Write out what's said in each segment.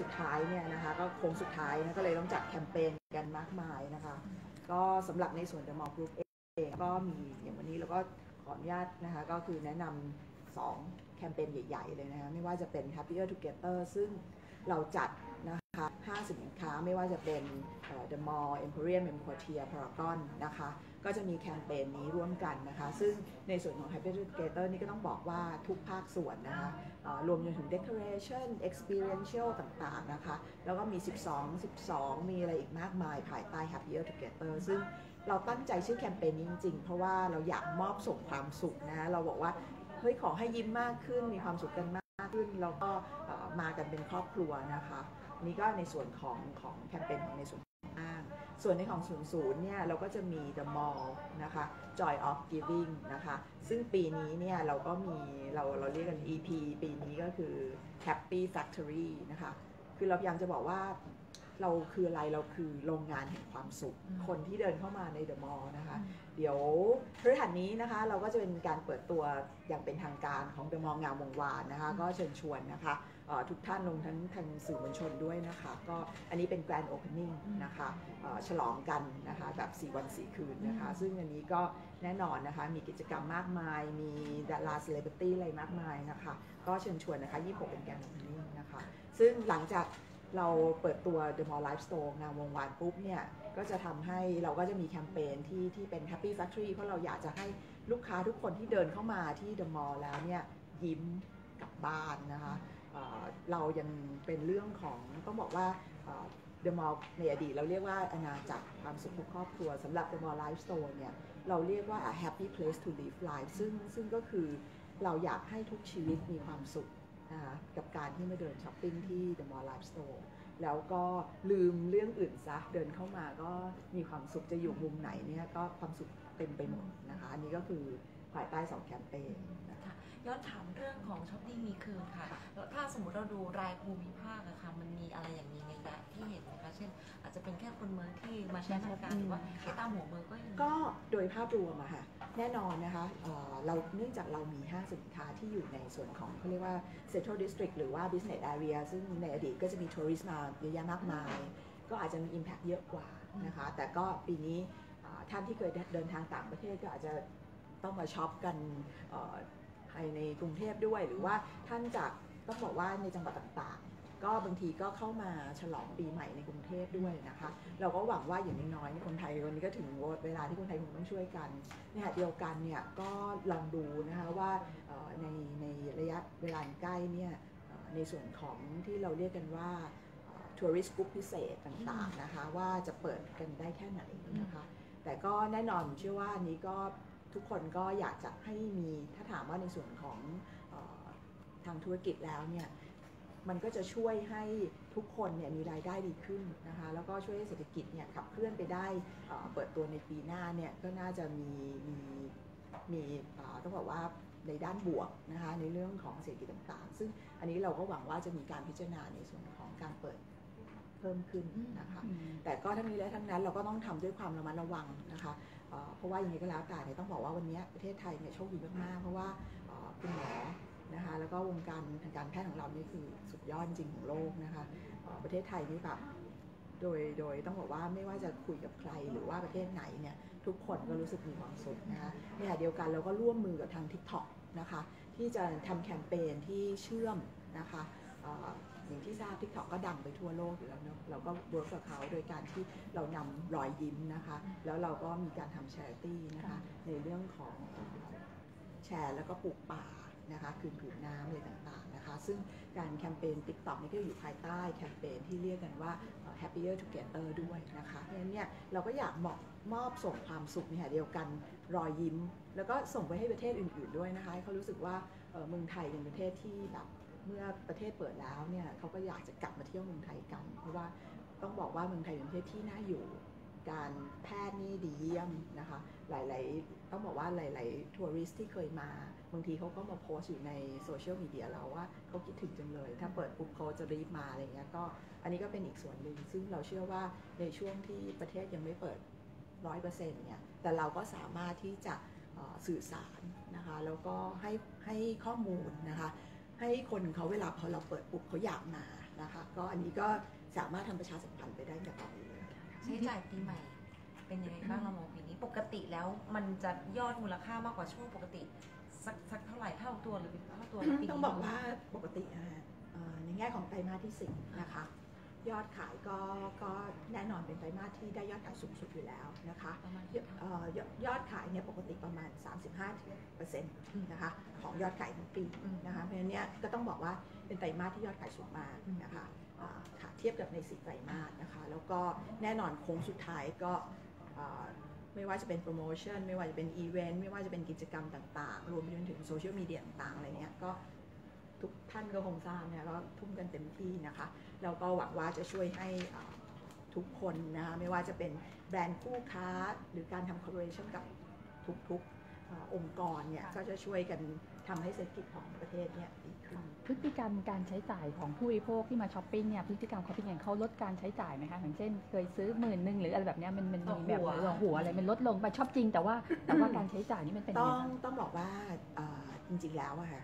สุดท้ายเนี่ยนะคะก็โค้งสุดท้ายนะก็เลยต้องจัดแคมเปญกันมากมายนะคะ ก็สำหรับในส่วนเดอะมอลล์กรุ๊ปเองก็มีอย่างวันนี้เราก็ขออนุญาตนะคะก็คือแนะนำสองแคมเปญใหญ่ ๆ เลยนะคะไม่ว่าจะเป็น Happier Together ซึ่งเราจัด คะห้างสินค้าไม่ว่าจะเป็นเอ่อ The Mall Emporium M Quartier Paragon นะคะ ก็จะมีแคมเปญนี้ร่วมกันนะคะ ซึ่งในส่วนของ Happy Together นี่ก็ต้องบอกว่าทุกภาคส่วนนะคะรวมจนถึง Decoration Experiential ต่างๆนะคะ แล้วก็มี 12 12 มีอะไรอีกมากมายภายใต้ Happier Together ซึ่งเราตั้งใจชื่อแคมเปญนี้จริงๆ เพราะว่าเราอยากมอบส่งความสุขนะเราบอกว่าเฮ้ยขอให้ยิ้มมากขึ้นมีความสุขกันมากขึ้น แล้วก็มากันเป็นครอบครัวนะคะ นี่ก็ในส่วนของของแคมเปญของในส่วนของห้างส่วนในของ 00 เนี่ย เราก็จะมี The Mall นะคะ Joy of Giving นะคะ ซึ่งปีนี้เนี่ย เราก็มีเราเราเรียกกัน EP ปีนี้ก็คือ Happy Factory นะคะ คือเราพยายามจะบอกว่าเราคืออะไรเราคือโรงงานแห่งความสุข คนที่เดินเข้ามาในเดอะมอลล์นะคะ เดี๋ยวพฤหัสนี้นะคะ เราก็จะเป็นการเปิดตัวอย่างเป็นทางการของเดอะมอลล์งามวงวานนะคะ ก็เชิญชวนนะคะเอ่อ ทุกท่านลงทั้งทางสื่อมวลชนด้วยนะคะ ก็อันนี้เป็น grand openingนะคะเอ่อฉลองกันนะคะแบบ 4 วัน 4 คืนนะคะ ซึ่งอันนี้ก็แน่นอนนะคะ มีกิจกรรมมากมาย มีดาราเซเลบริตี้อะไรมากมายนะคะ ก็เชิญชวนนะคะ 26 เป็น grand opening นะคะ ซึ่งหลังจากเราเปิดตัว The Mall Lifestore งามวงวานปุ๊บเนี่ยก็จะทำให้เราก็จะมีแคมเปญที่ที่เป็น Happy Factory เพราะเราอยากจะให้ลูกค้าทุกคนที่เดินเข้ามาที่ The Mall แล้วเนี่ยยิ้มกลับบ้านนะคะ เรายังเป็นเรื่องของต้องบอกว่าเอ่อ The Mall ในอดีตเราเรียกว่าอาณาจักรความสุขของครอบครัวสำหรับ The Mall Life Store เนี่ยเราเรียกว่า a happy place to live life ซึ่งซึ่งก็คือเราอยากให้ทุกชีวิตมีความสุขนะคะกับการที่มาเดินช้อปปิ้งที่ The Mall Life Store แล้วก็ลืมเรื่องอื่นซะเดินเข้ามาก็มีความสุขจะอยู่มุมไหนเนี่ยก็ความสุขเต็มไปหมดนะคะ อันนี้ก็คือภายใต้สองแคมเปญนะคะ ย้อนถามเรื่องของช้อปปิ้งมีคืนค่ะแล้วถ้าสมมติเราดูรายภูมิภาคอะค่ะ มันมีอะไรอย่างนี้นัยยะที่เห็นไหมคะ เช่น อาจจะเป็นแค่คนเมืองที่มาใช้บริการหรือว่าแค่ตามหัวเมืองก็ยังมี ก็โดยภาพรวมอะค่ะแน่นอนนะคะเอ่อเราเนื่องจากเรามีห้างสินค้าที่อยู่ในส่วนของเขาเรียกว่า Central District หรือว่า Business Area ซึ่งในอดีตก็จะมี tourist มาเยอะแยะมากมาย ก็อาจจะมี Impact เยอะกว่านะคะ แต่ก็ปีนี้อ่าท่านที่เคยเดินทางต่างประเทศก็อาจจะต้องมาช็อปกันเอ่อภายในกรุงเทพด้วย หรือว่าท่านจากต้องบอกว่าในจังหวัดต่างๆ ก็บางทีก็เข้ามาฉลองปีใหม่ในกรุงเทพด้วยนะคะ เราก็หวังว่าอย่างน้อยๆในคนไทยวันนี้ก็ถึงเวลาที่คนไทยคงต้องช่วยกันในขณะเดียวกันเนี่ยก็ลองดูนะคะว่าในในระยะเวลาใกล้เนี่ยในส่วนของที่เราเรียกกันว่าtourist group พิเศษต่างๆนะคะว่าจะเปิดกันได้แค่ไหนนะคะแต่ก็แน่นอนเชื่อว่าอันนี้ก็ ทุกคนก็อยากจะให้มีถ้าถามว่าในส่วนของเออทางธุรกิจแล้วเนี่ยมันก็จะช่วยให้ทุกคนเนี่ยมีรายได้ดีขึ้นนะคะแล้วก็ช่วยให้เศรษฐกิจเนี่ยขับเคลื่อนไปได้เอ่อเปิดตัวในปีหน้าเนี่ยก็น่าจะมีมีมีเอ่อต้องบอกว่าในด้านบวกนะคะในเรื่องของเศรษฐกิจต่างๆ ซึ่งอันนี้เราก็หวังว่าจะมีการพิจารณาในส่วนของการเปิดเพิ่มขึ้นนะคะแต่ก็ทั้งนี้และทั้งนั้นเราก็ต้องทำด้วยความระมัดระวังนะคะ เพราะว่าอย่างนี้ก็แล้วแต่เนี่ยต้องบอกว่าวันนี้ประเทศไทยเนี่ยโชคดีมากๆ เพราะว่าเอ่อคุณหมอนะคะแล้วก็วงการทางการแพทย์ของเรานี่คือสุดยอดจริงของโลกนะคะประเทศไทยนี่แบบโดยโดยต้องบอกว่าไม่ว่าจะคุยกับใครหรือว่าประเทศไหนเนี่ยทุกคนก็รู้สึกมีความสุขนะคะในขณะเดียวกันเราก็ร่วมมือกับทาง TikTok นะคะที่จะทำแคมเปญที่เชื่อมนะคะ อย่างที่ทราบ TikTok ก็ดังไปทั่วโลกอยู่แล้วเนอะเราก็เวิร์กกับเขาโดยการที่เรานำรอยยิ้มนะคะ แล้วเราก็มีการทำ charity นะคะ ในเรื่องของ แชร์แล้วก็ปลูกป่านะคะคืนผืนน้ำอะไรต่างๆนะคะ ซึ่งการแคมเปญ TikTok นี่ก็อยู่ภายใต้แคมเปญที่เรียกกันว่าเอ่อ Happier Together ด้วยนะคะเพราะฉะนั้นเนี่ยเราก็อยากมอบมอบส่งความสุขในขณะเดียวกันรอยยิ้ม แล้วก็ส่งไปให้ประเทศอื่นๆด้วยนะคะให้เขารู้สึกว่าเอ่อเมืองไทยเป็นประเทศที่แบบ เมื่อประเทศเปิดแล้วเนี่ยเขาก็อยากจะกลับมาเที่ยวเมืองไทยกัน เพราะว่าต้องบอกว่าเมืองไทยเป็นประเทศที่น่าอยู่ การแพทย์นี่ดีเยี่ยมนะคะ หลาย ๆ ต้องบอกว่าหลาย ๆ tourist ที่เคยมา บางทีเขาก็มาโพสต์อยู่ในโซเชียลมีเดียเราว่าเขาคิดถึงจังเลย ถ้าเปิดปุ๊บเขาจะรีบมาอะไรเงี้ยก็อันนี้ก็เป็นอีกส่วนหนึ่ง ซึ่งเราเชื่อว่าในช่วงที่ประเทศยังไม่เปิดร้อยเปอร์เซ็นต์เนี่ยแต่เราก็สามารถที่จะสื่อสารนะคะแล้วก็ให้ให้ข้อมูลนะคะ ให้คนเขาเวลาพอเราเปิดปุ๊บเขาอยากมานะคะ ก็อันนี้ก็สามารถทำประชาสัมพันธ์ไปได้แต่ตอนนี้เลยใช้จ่ายปีใหม่ เป็นยังไงบ้างเรามองปีนี้ ปกติแล้วมันจะยอดมูลค่ามากกว่าช่วงปกติ สักสักเท่าไหร่เท่าตัวหรือเป็นเท่าตัวปีนี้ต้องบอกว่าปกติอะเอ่อในแง่ของไตรมาสที่สินะคะ ยอดขายก็ก็แน่นอนเป็นไตรมาสที่ได้ยอดขายสูงสุดอยู่แล้วนะคะประมาณยเอ่อยอดยอดขายเนี่ยปกติประมาณ 35%นะคะของยอดขายทั้งปีนะคะเพราะฉะนั้นเนี่ยก็ต้องบอกว่าเป็นไตรมาสที่ยอดขายสูงมากนะคะอ่าค่ะเทียบกับในสี่ไตรมาสนะคะ แล้วก็แน่นอนโค้งสุดท้ายก็อ่าไม่ว่าจะเป็นโปรโมชั่นไม่ว่าจะเป็นอีเวนต์ไม่ว่าจะเป็นกิจกรรมต่างๆ รวมไปจนถึงโซเชียลมีเดียต่างๆอะไรเนี้ยก็ ทุกท่านก็คงทราบเนี่ยก็ทุ่มกันเต็มที่นะคะแล้วก็หวังว่าจะช่วยให้อ่าทุกคนนะคะไม่ว่าจะเป็นแบรนด์คู่ค้าหรือการทำ collaboration กับทุกๆอ่าองค์กรเนี่ยก็จะช่วยกันทำให้เศรษฐกิจของประเทศเนี่ยดีขึ้นพฤติกรรมการใช้จ่ายของผู้บริโภคที่มาช้อปปิ้งเนี่ยพฤติกรรมเขาเป็นยังไงเขาลดการใช้จ่ายไหมคะอย่างเช่น เคยซื้อหมื่นหนึ่งหรืออะไรแบบเนี้ยมันมันมีแบบหัวหัวอะไรมันลดลงไปชอบจริง แต่ว่าแต่ว่าการใช้จ่ายนี่มันเป็นยังต้ไงองบ้างต้องบอกว่าเอ่อจริงๆแล้วอะค่ะ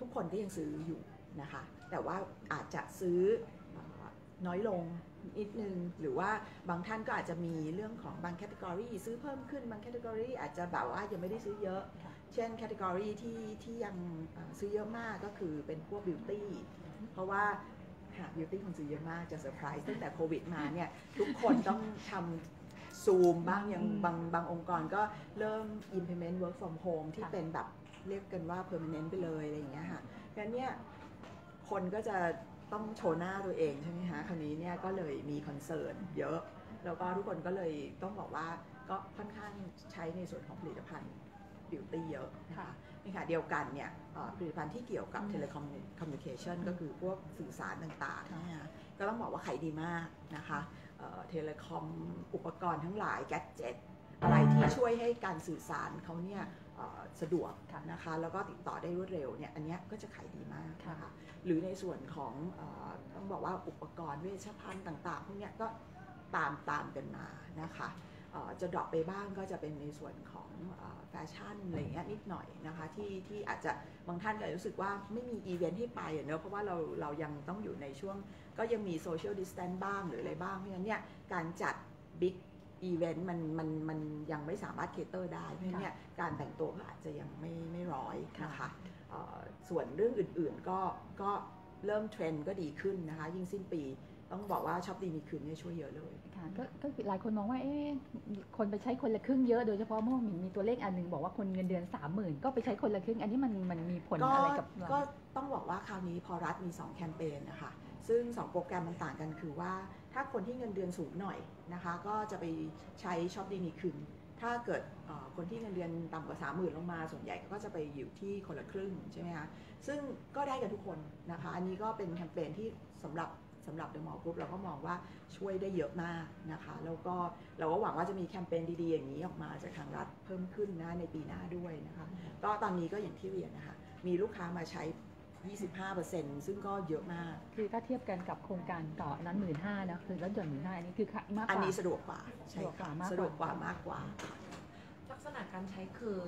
ทุกคนก็ยังซื้ออยู่นะคะ แต่ว่าอาจจะซื้อน้อยลงนิดนึง หรือว่าบางท่านก็อาจจะมีเรื่องของบาง category ซื้อเพิ่มขึ้นบาง category อาจจะแบบว่ายังไม่ได้ซื้อเยอะ เช่น category ที่ที่ยังซื้อเยอะมากก็คือเป็นพวก beauty เพราะว่าหา beauty คนซื้อเยอะมากจะเซอร์ไพรส์ตั้งแต่โควิดมาเนี่ยทุกคนต้องทำ ซูมบ้างอย่างบางบางองค์กรก็เริ่ม implement work from home ที่ค่ะเป็นแบบเรียกกันว่า permanent ไปเลยอะไรอย่างเงี้ยค่ะงั้นเนี่ยคนก็จะต้องโชว์หน้าตัวเองใช่ไหมคะคราวนี้เนี่ยก็เลยมี concern เยอะ แล้วก็ทุกคนก็เลยต้องบอกว่าก็ค่อนข้างใช้ในส่วนของผลิตภัณฑ์ beauty เยอะนะคะในขณะเดียวกันเนี่ยเอ่อผลิตภัณฑ์ที่เกี่ยวกับอืม telecom communication ก็คือพวกสื่อสารต่างๆเนี่ยนะคะก็ต้องบอกว่าขายดีมากนะคะ telecom อุปกรณ์ทั้งหลาย gadget อะไรที่ช่วยให้การสื่อสารเขาเนี่ยเอ่อสะดวกค่ะนะคะแล้วก็ติดต่อได้รวดเร็วเนี่ยอันเนี้ยก็จะขายดีมากค่ะนะคะหรือในส่วนของเออต้องบอกว่าอุปกรณ์เวชภัณฑ์ต่างๆพวกเนี้ยก็ตามตามกันมานะคะเอ่อ จะ drop ไปบ้างก็จะเป็นในส่วนของเอ่อแฟชั่นอะไรเงี้ยนิดหน่อยนะคะที่ที่อาจจะบางท่านก็รู้สึกว่าไม่มีอีเวนท์ให้ไปอะเนอะเพราะว่าเราเรายังต้องอยู่ในช่วง ก็ยังมี social distance บ้างหรืออะไรบ้าง เพราะฉะนั้นเนี่ยการจัด big event มันมันมันยังไม่สามารถ cater ได้เพราะฉะนั้นเนี่ยการแต่งตัวก็อาจจะยังไม่ไม่ร้อยนะคะเอ่อส่วนเรื่องอื่นๆก็ก็เริ่มเทรนด์ก็ดีขึ้นนะคะยิ่งสิ้นปี ต้องบอกว่าช้อปดีมีคืนเนี่ยช่วยเยอะเลยค่ะก็ก็หลายคนมองว่าเอ๊ะคนไปใช้คนละครึ่งเยอะโดยเฉพาะเมื่อมีมีตัวเลขอันหนึงบอกว่าคนเงินเดือนสามหมื่นก็ไปใช้คนละครึ่งอันนี้มันมันมีผลก็อะไรกับเราก็ต้องบอกว่าคราวนี้พอรัฐมี 2 แคมเปญนะคะซึ่ง 2 โปรแกรมมันต่างกันคือว่า ถ้าคนที่เงินเดือนสูงหน่อยนะคะ ก็จะไปใช้ช็อปดีมีคืนถ้าเกิดเอ่อคนที่เงินเดือนต่ำกว่า 3 0,000 ลงมา ส่วนใหญ่ก็จะไปอยู่ที่คนละครึ่งใช่ไหมคะ ซึ่งก็ได้กันทุกคนนะคะ อันนี้ก็เป็นแคมเปญที่สำหรับ สำหรับ The Mall Group เราก็มองว่าช่วยได้เยอะมากนะคะแล้วก็เราก็หวังว่าจะมีแคมเปญดีๆ อย่างนี้ออกมาจากทางรัฐเพิ่มขึ้นนะในปีหน้าด้วยนะคะก็ตอนนี้ก็อย่างที่เรียนนะคะมีลูกค้ามาใช้ 25%ซึ่งก็เยอะมาก คือถ้าเทียบกันกับโครงการต่อนั้นหมื่นห้านะคือลดหย่อนหมื่นห้าอันนี้คือมากกอันว่านี้สะดวกกว่าใช่สะดวกกว่าค่ะมากกว่าสะดวกกว่ามากกว่า ลักษณะการใช้คือ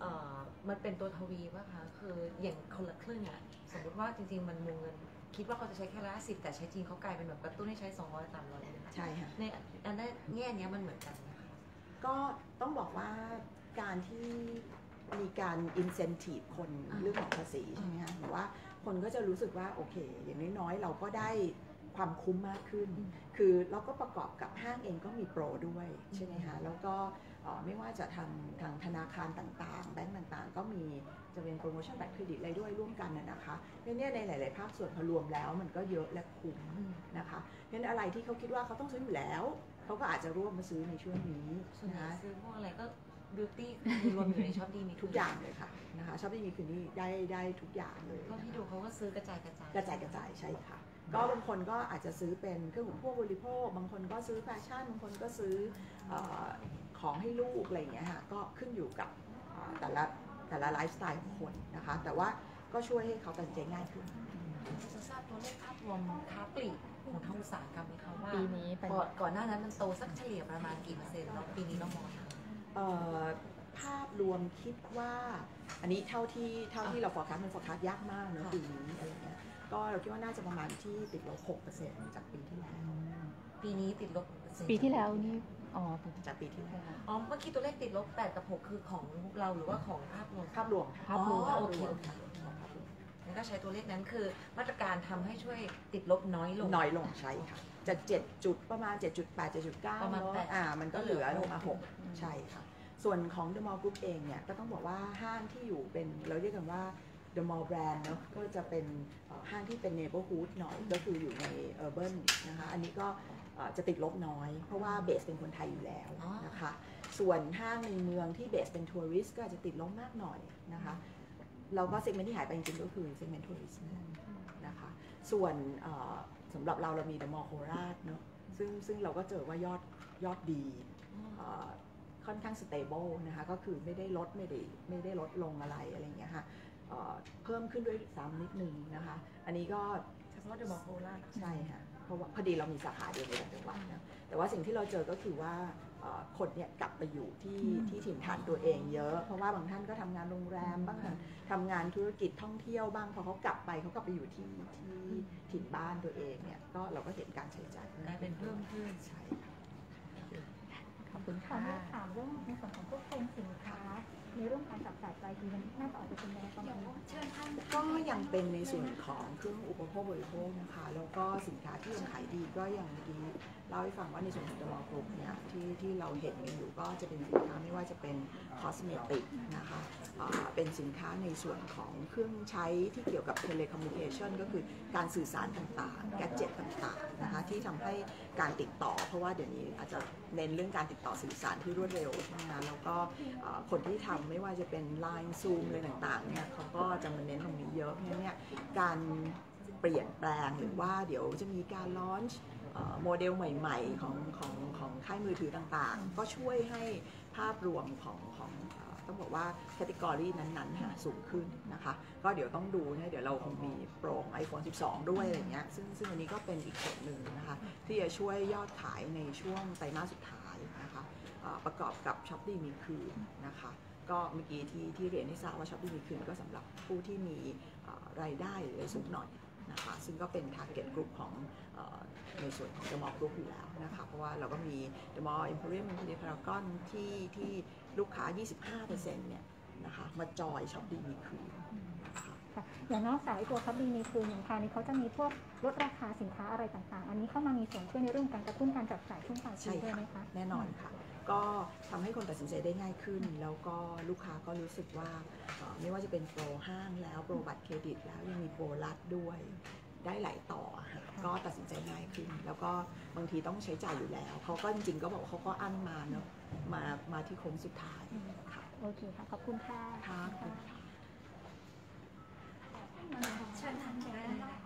เอ่อมันเป็นตัวทวีป่ะคะคืออย่างคนละครึ่งอะสมมติว่าจริงๆมันวงเงิน คิดว่าเขาจะใช้แค่ละสิบแต่ใช้จริงเขากลายเป็นแบบกระตุ้นให้ใช้ 200 300นะคะใช่ค่ะ ในอันนั้นแง่เนี้ยมันเหมือนกันนะคะ ก็ต้องบอกว่าการที่มีการ incentive คนอ่าเรื่องของภาษีใช่ไหมคะหรือว่าคนก็จะรู้สึกว่า โอเค อย่างน้อยๆ เราก็ได้ความคุ้มมากขึ้นคือเราก็ประกอบกับห้างเองก็มีโปรด้วย ใช่ไหมคะแล้วก็เอ่อ ไม่ว่าจะทางทางธนาคารต่างๆ แบงก์ต่างๆ ก็มีจะเป็นโปรโมชั่นบัตรเครดิตอะไรด้วยร่วมกันนะนะคะเพราะเนี่ยในหลาย ๆ ภาคส่วนพอรวมแล้วมันก็เยอะและคุ้มนะคะเพราะฉะนั้นอะไรที่เขาคิดว่าเขาต้องซื้ออยู่แล้วเขาก็อาจจะร่วมมาซื้อในช่วงนี้ส่วนใหนะญ่คะซื้อพวกอะไรก็บิวตี้คือรวมอยู่ในช็อปดีมีทุกอย่างเลยค่ะนะคะชอบที่มีคืนนี้ได้ได้ทุกอย่างเลยเท่าที่ดูเขาก็ซื้อกระจายกระจายกระจายกระจายใช่ค่ะ ก็บางคนก็อาจจะซื้อเป็นเครื่องอุปโภคบริโภค บางคนก็ซื้อแฟชั่นบางคนก็ซื้อเออ ของให้ลูกอะไรอย่างเงี้ยค่ะก็ขึ้นอยู่กับเอ่อแต่ละแต่ละไลฟ์สไตล์ของคนนะคะ แต่ว่าก็ช่วยให้เขาตัดสินใจง่ายขึ้นจะทราบตัวเลขภาพรวมค้าปลีกของทางอุตสาหกรรมไหมคะว่าปีนี้เป็นก่อนก่อนหน้านั้นมันโตสักเฉลี่ยประมาณกี่เปอร์เซ็นต์แล้วปีนี้เรามองยังไงเอ่อภาพรวมคิดว่า อันนี้เท่าที่เท่าที่เรา forecast มัน forecast ยากมากเนอะค่ะปีนี้อะไรเงี้ยก็เราคิดว่าน่าจะประมาณที่ติดลบ6%จากปีที่แล้ว ปีนี้ติดลบปีที่แล้วนี่ อ๋อปีจากปีที่แล้วอ๋อเมื่อกี้ตัวเลขติดลบ8กับ6คือของเราหรือว่าของภาพรวมภาพรวมภาพรวมอ๋อโอเคโอเคงั้นก็ใช้ตัวเลขนั้นคือมาตรการทำให้ช่วยติดลบน้อยลงน้อยลงใช่ค่ะจาก7จุดประมาณ 7.8 7.9ประมาณเนอะแปดอ่ามันก็เหลือลงมาหก6ใช่ค่ะ ส่วนของ The Mall Group เองเนี่ยก็ต้องบอกว่าห้างที่อยู่เป็นเราเรียกกันว่า The Mall Brand เนอะก็จะเป็นเอ่อห้างที่เป็น neighborhood หน่อยก็คืออยู่ใน urban นะคะอันนี้ก็เอ่อจะติดลบน้อย เพราะว่าเบสเป็นคนไทยอยู่แล้วนะคะส่วนห้างในเมืองที่ base เป็น tourist ก็อาจจะติดลบมากหน่อยนะคะเราก็ segment ที่หายไปจริงๆก็คือ segment tourist นะคะส่วนเอ่อสำหรับเราเรามี The Mall โคราชเนอะซึ่งซึ่งเราก็เจอว่ายอดยอดดีเอ่อค่อนข้าง stable นะคะก็คือไม่ได้ลดไม่ได้ไม่ได้ลดลงอะไรอะไรอย่างเงี้ยค่ะ เอ่อเพิ่มขึ้นด้วยซ้ำนิดนึงนะคะ อันนี้ก็เฉพาะเดอะมอลล์โคราชใช่ค่ะเพราะว่าพอดีเรามีสาขาเดียวในต่างจังหวัดนะแต่ว่าสิ่งที่เราเจอก็คือว่าเอ่อคนเนี่ยกลับไปอยู่ที่อืมที่ถิ่นฐานตัวเองเยอะ เพราะว่าบางท่านก็ทำงานโรงแรมบ้างทำงานธุรกิจท่องเที่ยวบ้างพอเขากลับไปเขากลับไปอยู่ที่ที่ถิ่นบ้านตัวเองเนี่ยก็เราก็เห็นการใช้จ่ายกลายเป็นเพิ่มขึ้นใช่ค่ะขอบคุณขอค่ะอนุญาตถามเรื่องในส่วนของพวกโครงสินค้า ในเรื่องการจับจ่ายปลายปีมันน่าจะออกไปเป็นแนวประมาณนี้ก็ยังเป็นในส่วนของเครื่องอุปโภคบริโภคนะคะแล้วก็สินค้าที่ยังขายดีก็อย่างเมื่อกี้เล่าให้ฟังว่าในส่วนของ The Mall Group เนี่ยที่ที่เราเห็นกันอยู่ก็จะเป็นสินค้าไม่ว่าจะเป็น cosmetic นะคะเป็นสินค้าในส่วนของเครื่องใช้ที่เกี่ยวกับ telecommunication ก็คือการสื่อสารต่างๆ gadget ต่างๆนะคะที่ทำให้การติดต่อ เพราะว่าเดี๋ยวนี้อาจจะเน้นเรื่องการติดต่อสื่อสารที่รวดเร็วใช่ไหมคะแล้วก็คนที่ทำไม่ว่าจะเป็น Line Zoom อะไรต่างๆเนี่ยเขาก็จะมาเน้นตรงนี้เยอะเพราะฉะนั้นเนี่ยการเปลี่ยนแปลงหรือว่าเดี๋ยวจะมีการ launch โมเดลใหม่ๆ ของของของค่ายมือถือต่างๆ ก็ช่วยให้ภาพรวมของของต้องบอกว่า category นั้นๆค่ะสูงขึ้นนะคะ ก็เดี๋ยวต้องดูนะเดี๋ยวเราคงมีโปรของ iPhone 12 ด้วยอะไรเงี้ยซึ่งซึ่งอันนี้ก็เป็นอีกส่วนหนึ่งนะคะ ที่จะช่วยยอดขายในช่วงไตรมาสสุดท้ายนะคะประกอบกับช้อปดีมีคืนนะคะ ก็เมื่อกี้ที่ที่เรียนให้ทราบว่าช้อปดีมีคืนก็สำหรับผู้ที่มีเอ่อรายได้หรือสูงหน่อยนะคะซึ่งก็เป็น target group ของเอ่อในส่วนของ The Mall Group อยู่แล้วนะคะเพราะว่าเราก็มี The Mall Emporium m o n t e Paragon ที่ที่ลูกค้า 25%เนี่ยนะคะมา join ช้อปดีมีคืนนะคะค่ะอย่างนอกจากไอ้ตัวช้อปดีมีคืนอย่างพานี้เขาจะมีพวกลดราคาสินค้าอะไรต่างๆ อันนี้เข้ามามีส่วนช่วยในเรื่องการกระตุ้นการจับจ่ายช่วงปลายปีใช่ด้วยค่ะไหมคะแน่นอนค่ะ ก็ทำให้คนตัดสินใจได้ง่ายขึ้น แล้วก็ลูกค้าก็รู้สึกว่าไม่ว่าจะเป็นโปรห้างแล้วโปรบัตรเครดิต แล้วยังมีโปรรัดด้วยได้หลายต่อก็ตัดสินใจง่ายขึ้น แล้วก็บางทีต้องใช้จ่ายอยู่แล้ว เขาก็จริงๆก็บอกเขาก็อั้นมาเนาะมามาที่โค้งสุดท้ายค่ะโอเคค่ะ ขอบคุณค่ะค่ะเชิญทานได้